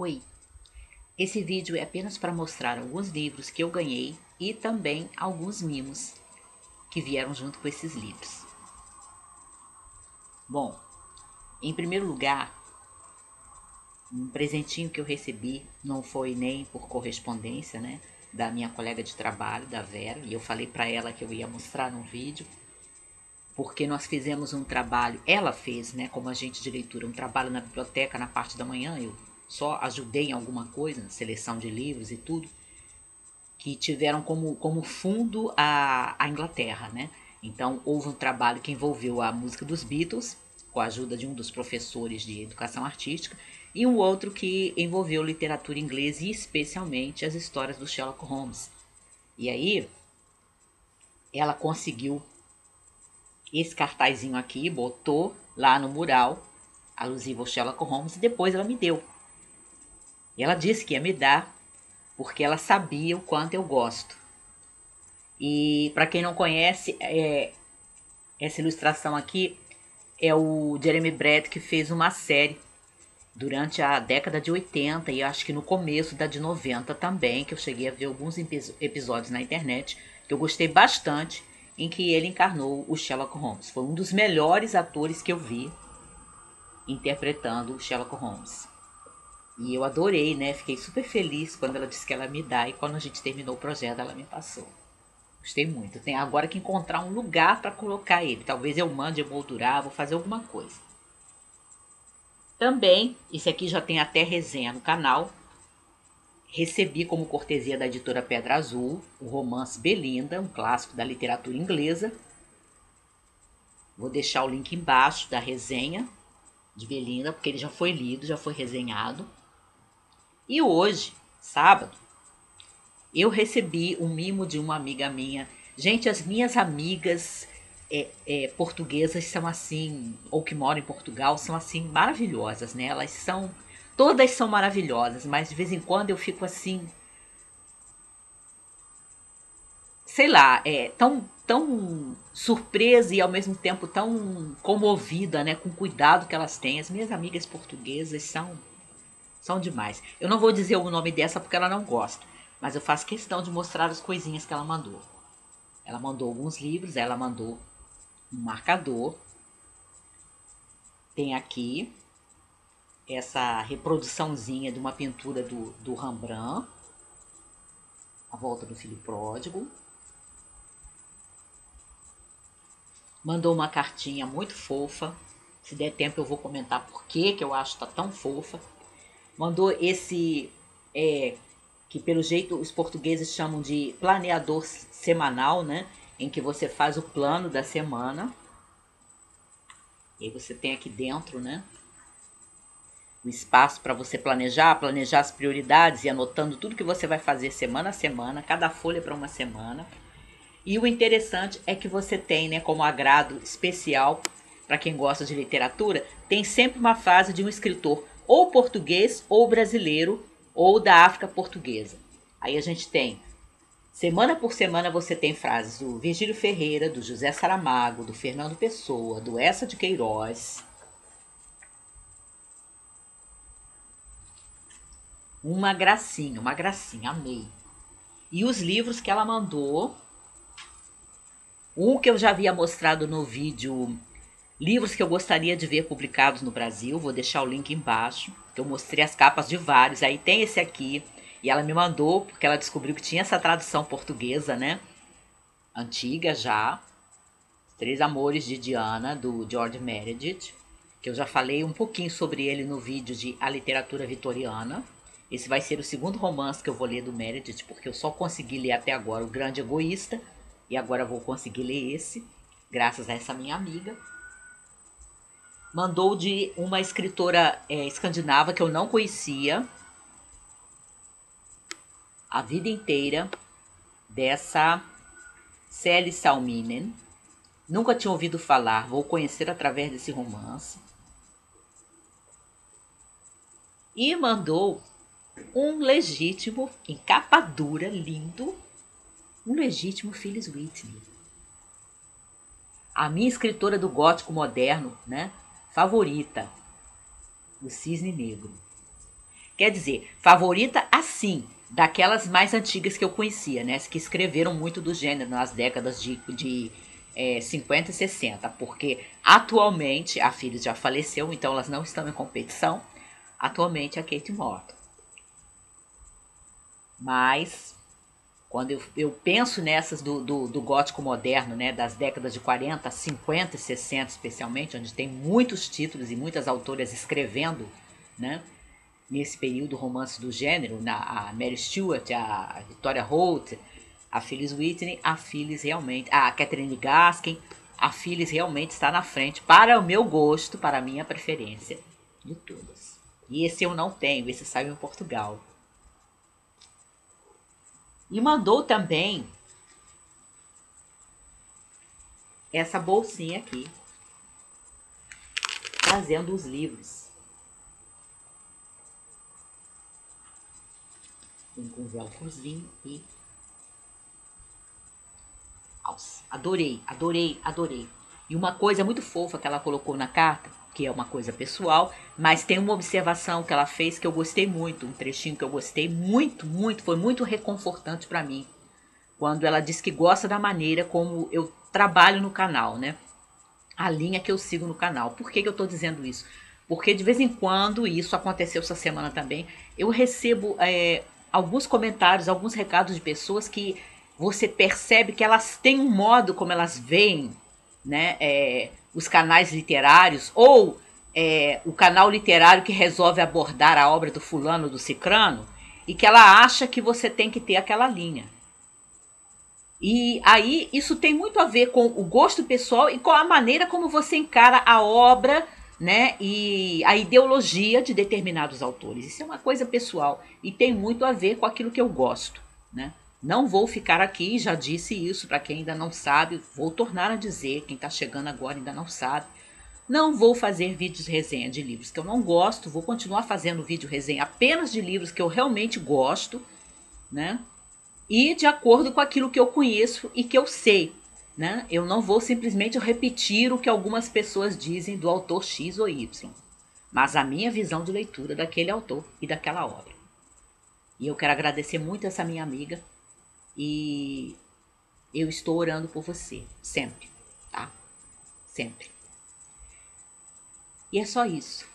Oi! Esse vídeo é apenas para mostrar alguns livros que eu ganhei e também alguns mimos que vieram junto com esses livros. Bom, em primeiro lugar, um presentinho que eu recebi não foi nem por correspondência, né? Da minha colega de trabalho, da Vera, e eu falei para ela que eu ia mostrar no vídeo, porque nós fizemos um trabalho, ela fez, né, como agente de leitura, um trabalho na biblioteca na parte da manhã, eu só ajudei em alguma coisa, seleção de livros e tudo, que tiveram como, como fundo a, a Inglaterra, né? Então houve um trabalho que envolveu a música dos Beatles, com a ajuda de um dos professores de educação artística, e um outro que envolveu literatura inglesa e especialmente as histórias do Sherlock Holmes. E aí ela conseguiu esse cartazinho aqui, botou lá no mural alusivo ao Sherlock Holmes e depois ela me deu. E ela disse que ia me dar porque ela sabia o quanto eu gosto. E para quem não conhece, é, essa ilustração aqui é o Jeremy Brett que fez uma série durante a década de 80 e acho que no começo da de 90 também, que eu cheguei a ver alguns episódios na internet, que eu gostei bastante, em que ele encarnou o Sherlock Holmes. Foi um dos melhores atores que eu vi interpretando o Sherlock Holmes. E eu adorei, né? Fiquei super feliz quando ela disse que ela me dá e quando a gente terminou o projeto ela me passou. Gostei muito. Tem agora que encontrar um lugar para colocar ele. Talvez eu mande emoldurar, vou fazer alguma coisa. Também, esse aqui já tem até resenha no canal. Recebi como cortesia da editora Pedra Azul o romance Belinda, um clássico da literatura inglesa. Vou deixar o link embaixo da resenha de Belinda, porque ele já foi lido, já foi resenhado. E hoje, sábado, eu recebi um mimo de uma amiga minha. Gente, as minhas amigas é, é, portuguesas são assim, ou que moram em Portugal, são assim maravilhosas, né? Elas são, todas são maravilhosas, mas de vez em quando eu fico assim, sei lá, é tão tão surpresa e ao mesmo tempo tão comovida, né, com o cuidado que elas têm. As minhas amigas portuguesas são são demais. Eu não vou dizer o nome dessa porque ela não gosta, mas eu faço questão de mostrar as coisinhas que ela mandou. Ela mandou alguns livros, ela mandou um marcador. Tem aqui essa reproduçãozinha de uma pintura do, do Rembrandt, A Volta do Filho Pródigo. Mandou uma cartinha muito fofa. Se der tempo eu vou comentar por que que eu acho que tá tão fofa mandou esse é, que pelo jeito os portugueses chamam de planeador semanal, né? Em que você faz o plano da semana. E aí você tem aqui dentro, né? O espaço para você planejar, planejar as prioridades e anotando tudo que você vai fazer semana a semana, cada folha para uma semana. E o interessante é que você tem, né, como agrado especial para quem gosta de literatura, tem sempre uma frase de um escritor ou português ou brasileiro ou da África portuguesa. Aí a gente tem Semana por semana você tem frases do Virgílio Ferreira, do José Saramago, do Fernando Pessoa, do Essa de Queiroz. Uma gracinha, uma gracinha, amei. E os livros que ela mandou. Um que eu já havia mostrado no vídeo Livros que eu gostaria de ver publicados no Brasil, vou deixar o link embaixo, que eu mostrei as capas de vários. Aí tem esse aqui, e ela me mandou, porque ela descobriu que tinha essa tradução portuguesa, né? Antiga já. Três Amores de Diana, do George Meredith, que eu já falei um pouquinho sobre ele no vídeo de A Literatura Vitoriana. Esse vai ser o segundo romance que eu vou ler do Meredith, porque eu só consegui ler até agora O Grande Egoísta, e agora vou conseguir ler esse, graças a essa minha amiga mandou de uma escritora é, escandinava que eu não conhecia a vida inteira dessa Sally Salminen. Nunca tinha ouvido falar, vou conhecer através desse romance. E mandou um legítimo, em capa dura, lindo, um legítimo Phyllis Whitney. A minha escritora do gótico moderno, né? Favorita, O Cisne Negro. Quer dizer, favorita assim, daquelas mais antigas que eu conhecia, né? Que escreveram muito do gênero nas décadas de, de é, 50 e 60, porque atualmente a filha já faleceu, então elas não estão em competição. Atualmente a Kate Morton. Mas quando eu, eu penso nessas do, do, do, gótico moderno, né, das décadas de 40, 50 e 60 especialmente, onde tem muitos títulos e muitas autoras escrevendo, né, nesse período romance do gênero, na, a Mary Stewart, a Victoria Holt, a Phyllis Whitney, a Phyllis realmente, a Catherine Gaskin, a Phyllis realmente está na frente para o meu gosto, para a minha preferência de todas. E esse eu não tenho, esse saiu em Portugal. E mandou também essa bolsinha aqui, trazendo os livros. Vem com velcrozinho e alça. Adorei, adorei, adorei. E uma coisa muito fofa que ela colocou na carta que é uma coisa pessoal, mas tem uma observação que ela fez que eu gostei muito, um trechinho que eu gostei muito, muito, foi muito reconfortante para mim. Quando ela diz que gosta da maneira como eu trabalho no canal, né? A linha que eu sigo no canal. Por que, que eu estou dizendo isso? Porque de vez em quando, e isso aconteceu essa semana também, eu recebo é, alguns comentários, alguns recados de pessoas que você percebe que elas têm um modo como elas veem né, é, os canais literários ou é, o canal literário que resolve abordar a obra do fulano, do cicrano, e que ela acha que você tem que ter aquela linha. E aí isso tem muito a ver com o gosto pessoal e com a maneira como você encara a obra, né, e a ideologia de determinados autores. Isso é uma coisa pessoal e tem muito a ver com aquilo que eu gosto, né? Não vou ficar aqui, já disse isso para quem ainda não sabe, vou tornar a dizer, quem está chegando agora ainda não sabe. Não vou fazer vídeos resenha de livros que eu não gosto, vou continuar fazendo vídeo resenha apenas de livros que eu realmente gosto, né? E de acordo com aquilo que eu conheço e que eu sei, né? Eu não vou simplesmente repetir o que algumas pessoas dizem do autor X ou Y, mas a minha visão de leitura daquele autor e daquela obra. E eu quero agradecer muito essa minha amiga, e eu estou orando por você, sempre, tá? Sempre. E é só isso.